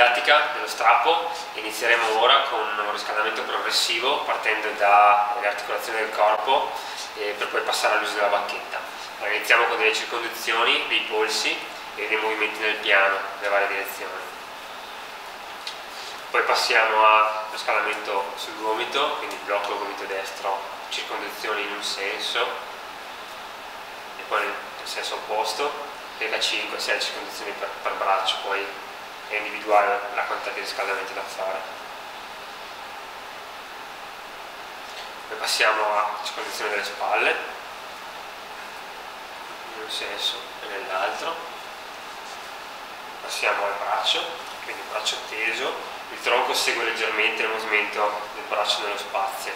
didattica dello strappo inizieremo ora con un riscaldamento progressivo partendo dalle articolazioni del corpo eh, per poi passare all'uso della bacchetta. Iniziamo con delle circonduzioni dei polsi e dei movimenti nel piano nelle varie direzioni. Poi passiamo al riscaldamento sul gomito, quindi blocco il gomito destro, circonduzioni in un senso e poi nel senso opposto, lega 5-6 circonduzioni per, per braccio, poi e individuare la quantità di riscaldamento da fare. Poi passiamo a circondizione delle spalle, in un senso e nell'altro. Passiamo al braccio, quindi braccio teso, il tronco segue leggermente il movimento del braccio nello spazio.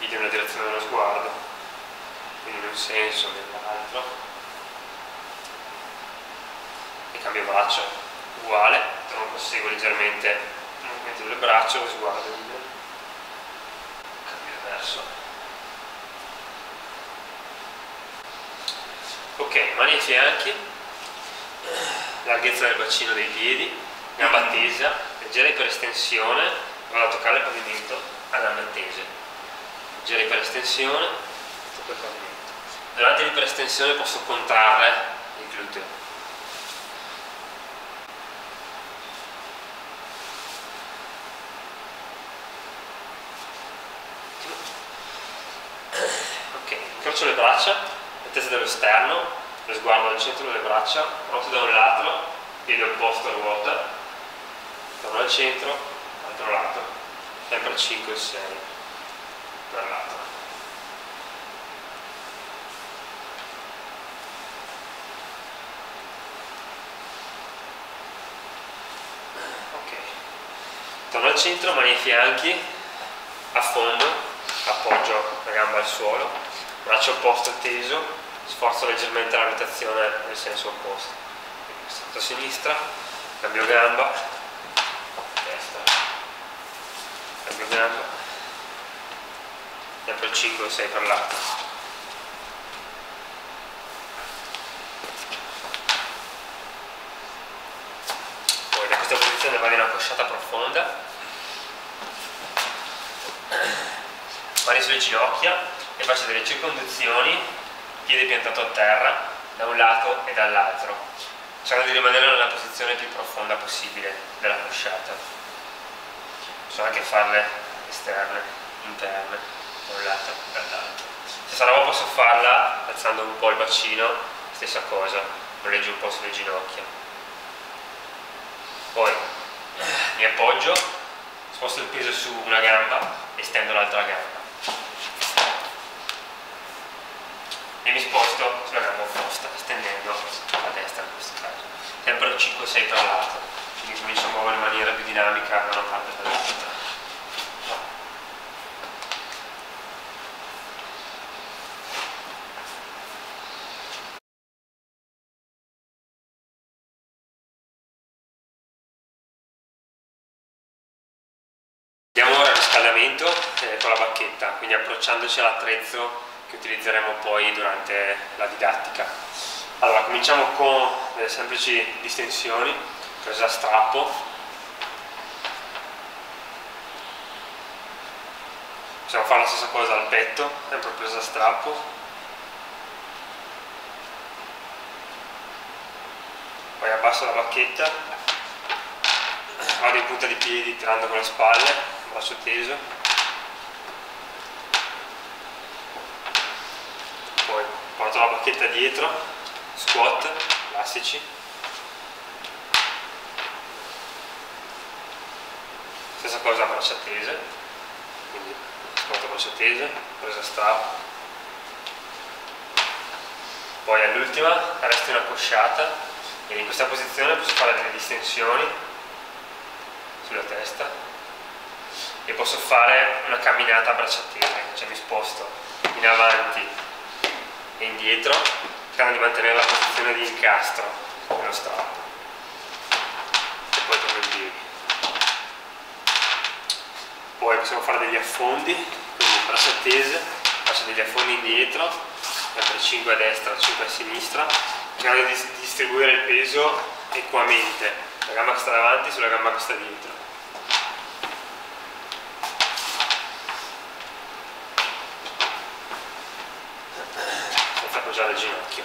Video nella direzione dello sguardo, quindi in un senso e nell'altro cambio braccio uguale, tronco segue leggermente il movimento del braccio, lo sguardo cambio verso. Ok, mani ai fianchi, larghezza del bacino dei piedi, gamba tesa, leggera iperestensione, vado a toccare il pavimento a gambe tese. Leggera iperestensione, tocco il pavimento. Durante l'iperestensione posso contrarre il gluteo. Incrocio le braccia, la testa dello sterno, lo sguardo al centro delle braccia, roto da un lato, piede opposto a ruota, torno al centro, altro lato, sempre 5 e 6 per lato. Ok, torno al centro, mani ai fianchi, affondo, appoggio la gamba al suolo, braccio opposto teso, sforzo leggermente la rotazione nel senso opposto. Stato a sinistra, cambio gamba, destra, cambio gamba, sempre 5 o 6 per lato. Poi da questa posizione va in una cosciata profonda, mani sulle ginocchia, e faccio delle circonduzioni, piede piantato a terra, da un lato e dall'altro, cercando di rimanere nella posizione più profonda possibile della cosciata. Posso anche farle esterne, interne, da un lato e dall'altro. Se roba posso farla alzando un po' il bacino, stessa cosa, noleggio un po' sulle ginocchia. Poi mi appoggio, sposto il peso su una gamba e stendo l'altra gamba. E mi sposto sulla gamba opposta, stendendo a destra questo caso. Sempre 5-6 per lato, quindi comincio a muovere in maniera più dinamica da una parte per l'altra. Andiamo ora al riscaldamento eh, con la bacchetta, quindi approcciandoci all'attrezzo che utilizzeremo poi durante la didattica. Allora, cominciamo con delle semplici distensioni, presa a strappo. Possiamo fare la stessa cosa al petto, sempre presa a strappo. Poi abbasso la bacchetta, vado in punta di piedi tirando con le spalle, braccio teso. Porto la bacchetta dietro, squat, classici. Stessa cosa a braccia tese, quindi squat a braccia tese, presa strap. Poi all'ultima resti una cosciata e in questa posizione posso fare delle distensioni sulla testa e posso fare una camminata a braccia tese, cioè mi sposto in avanti e indietro cercando di mantenere la posizione di incastro dello strappo e poi torno in piedi poi possiamo fare degli affondi quindi braccia tese faccio degli affondi indietro sempre 5 a destra 5 a sinistra cercando di distribuire il peso equamente la gamba che sta davanti sulla gamba che sta dietro. Jaradinho aqui.